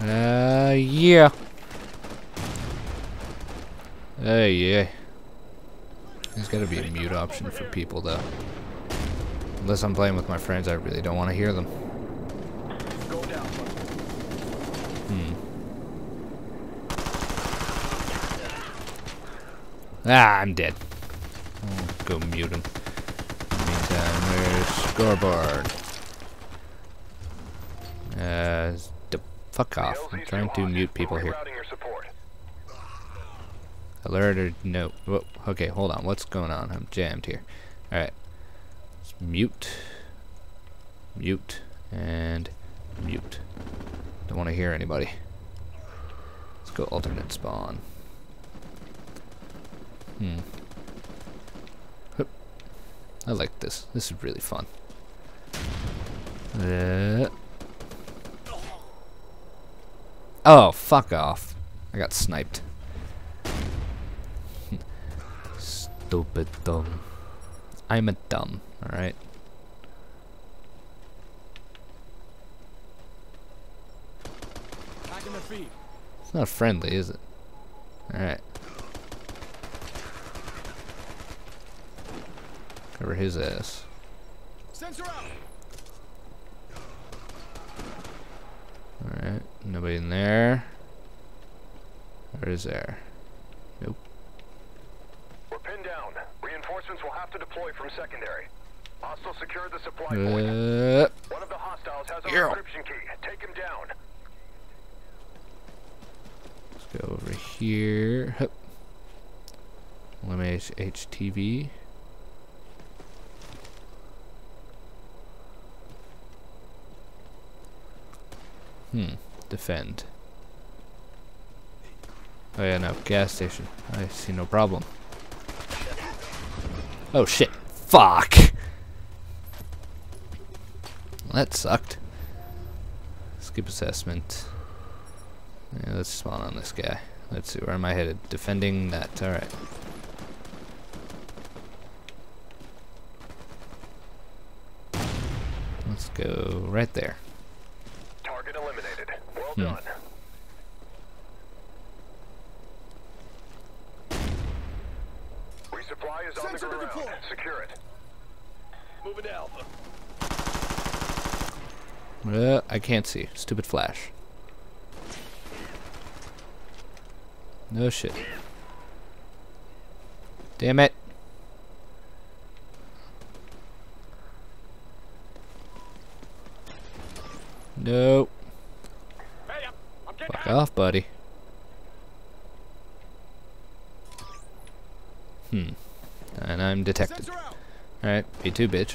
Uh, yeah. Hey, yeah. There's gotta be a mute option for people, though. Unless I'm playing with my friends, I really don't want to hear them. Hmm. Ah, I'm dead. I'll go mute him. Meantime, where's scoreboard? Uh, fuck off. I'm trying to mute people here. Alert or no? Whoa, okay, hold on. What's going on? I'm jammed here. Alright. Let's mute. Mute. And mute. Don't want to hear anybody. Let's go alternate spawn. Hmm. I like this. This is really fun. Uh. Oh, fuck off. I got sniped. Stupid dumb. I'm a dumb, alright? Back in the feed. It's not friendly, is it? Alright. Cover his ass. Sensor out. Alright. Nobody in there. Or is there? Nope. We're pinned down. Reinforcements will have to deploy from secondary. Hostile secured the supply point. Uh, One of the hostiles has a yeah. encryption key. Take him down. let's go over here. Hup. Eliminate HTV. Hmm. Defend. Oh yeah, no. Gas station. I see no problem. Oh shit. Fuck! That sucked. Skip assessment. Yeah, let's spawn on this guy. Let's see, where am I headed? Defending that, alright. Let's go right there. Target Hmm. done. Resupply is on the ground. deploy. Secure it. Moving to Alpha. Uh, I can't see. Stupid flash. No shit. Damn it. Nope. Hey, I'm, I'm getting Fuck off, buddy. Hmm. And I'm detected. Alright, B2 bitch.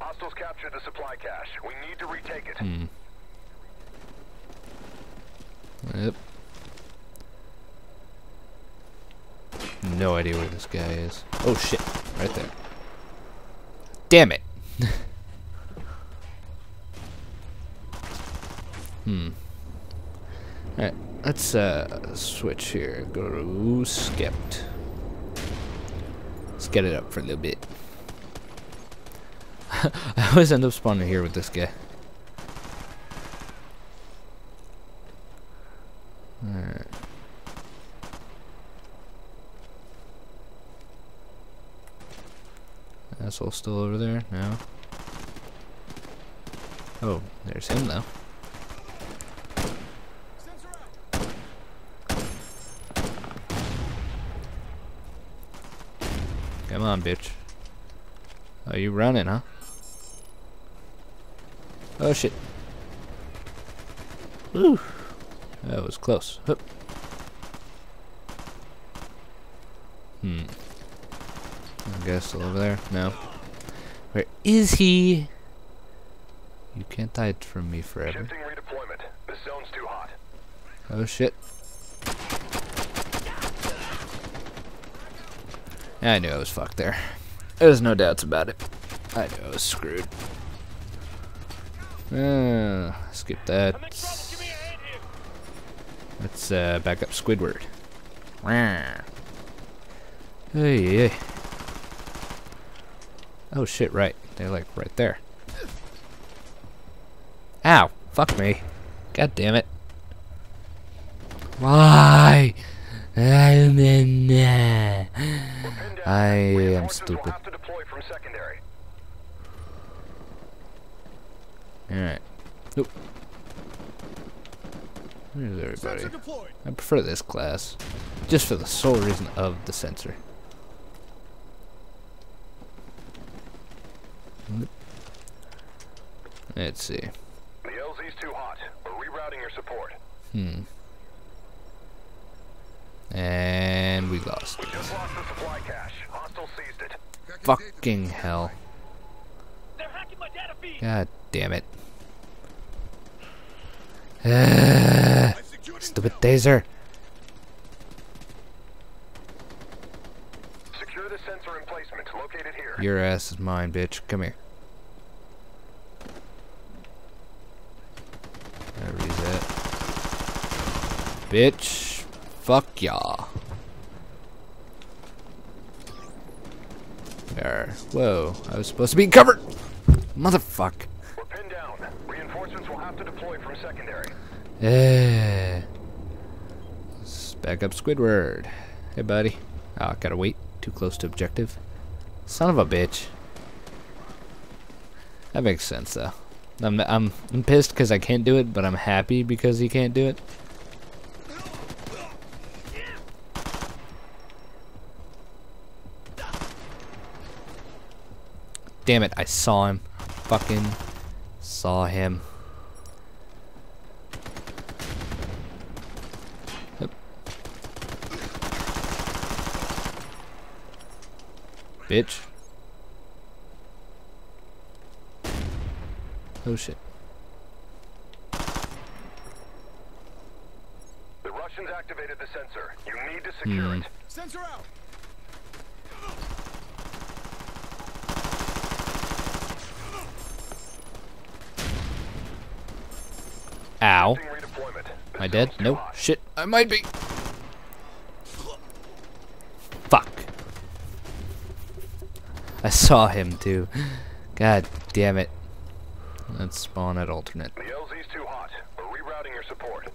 Hostiles captured the supply cache. We need to retake it. Hmm. Yep. No idea where this guy is. Oh shit, right there. Damn it. hmm. Alright, let's uh switch here. Go to skipped. Let's get it up for a little bit. I always end up spawning here with this guy. Alright. Asshole still over there? No. Oh, there's him though. Sensor out. Come on, bitch. Oh, you running, huh? Oh shit. Woo. That was close. Hup. Hmm. I guess still over there? No. Where is he? You can't hide from me forever. Shifting redeployment. This zone's too hot. Oh shit. I knew I was fucked there. There's no doubts about it. I knew I was screwed. Uh, skip that. Let's uh, back up Squidward. Wah. Hey, hey. Oh shit, right. They're like right there. Ow! Fuck me. God damn it. Why? I am stupid. will have to deploy from secondary. Alright. Nope. Where's everybody? I prefer this class. Just for the sole reason of the sensor. Let's see. The LZ's too hot. We're rerouting your support. Hmm. And we lost. We just lost the supply cache. Hostile seized it. Fucking hell. They're hacking my data feed. God damn it. Stupid taser. Secure the sensor emplacement located here. Your ass is mine, bitch. Come here. Reset. Bitch. Fuck y'all. There. Whoa. I was supposed to be covered. Motherfuck. We're pinned down. Reinforcements will have to deploy from secondary. Eh. Let's back up Squidward. Hey, buddy. Oh, gotta wait. Too close to objective. Son of a bitch. That makes sense, though. I'm I'm, I'm pissed because I can't do it, but I'm happy because he can't do it. Damn it! I saw him. Fucking saw him. Yep. Bitch. Oh shit. The Russians activated the sensor. You need to secure Hmm. it. Sensor out. Ow. Am I dead? No. Shit. I might be. Fuck. I saw him too. God damn it. Let's spawn at alternate. The LZ's too hot. We're rerouting your support.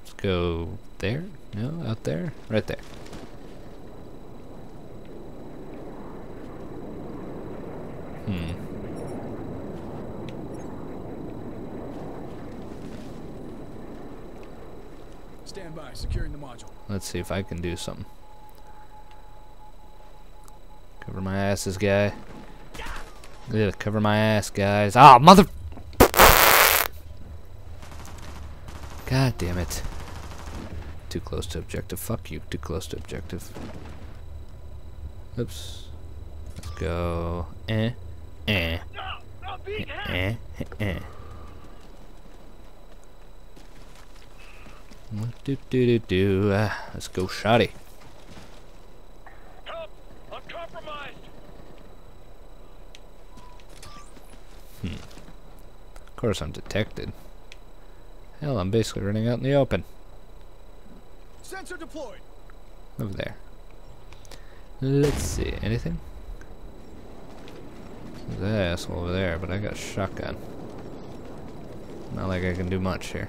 Let's go there? No, out there? Right there. Hmm. Stand by. Securing the module. Let's see if I can do something. Cover my asses, guy. Yeah, cover my ass, guys. Ah, mother. God damn it. Too close to objective. Fuck you. Too close to objective. Oops. Let's go. Eh. Eh. No, I'm being hacked. Eh. Eh. Do do do do. Uh, let's go, shoddy. Help! Of course, I'm detected. Hell, I'm basically running out in the open. Sensor deployed. Over there. Let's see. Anything? Asshole over there, but I got a shotgun. Not like I can do much here.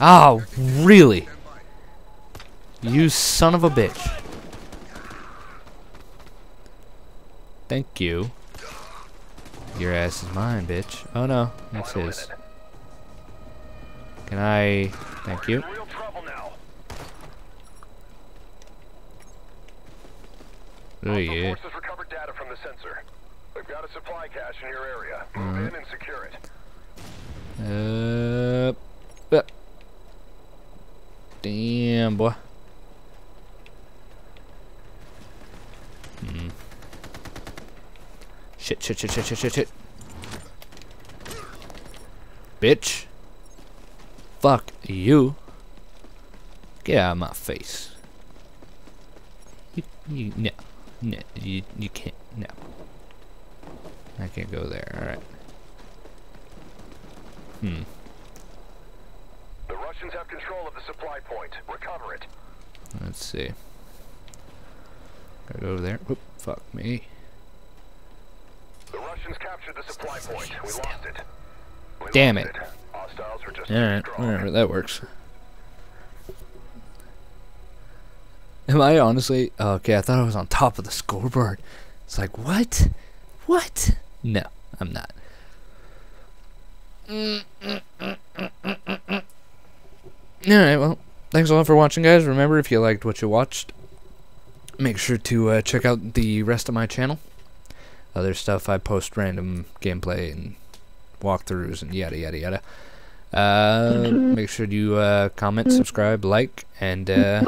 Oh, really? You son of a bitch. Thank you. Your ass is mine, bitch. Oh no, that's his. Can I? Thank you. In real trouble now. Oh yeah. forces recovered data from the sensor. We've got a supply cache in your area. Move Mhm. in and secure it. Uh, uh. Damn, boy. Hmm. Shit, shit, shit, shit, shit, shit, shit. Bitch. Fuck you. Get out of my face. You, you, no, no, you, you can't, no. I can't go there, alright. Hmm. The Russians have control of the supply point. Recover it. Let's see. Gotta go over there. Whoop, fuck me. The Russians captured the supply point. We lost it. We Damn lost it. Just Alright, alright, that works. Am I honestly? Okay, I thought I was on top of the scoreboard. It's like, what? What? No, I'm not. Alright, well, thanks a lot for watching, guys. Remember, if you liked what you watched, make sure to uh, check out the rest of my channel. Other stuff, I post random gameplay and walkthroughs and yada yada yada. Uh, make sure you uh, comment, subscribe, like, and uh,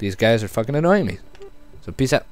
these guys are fucking annoying me. So peace out.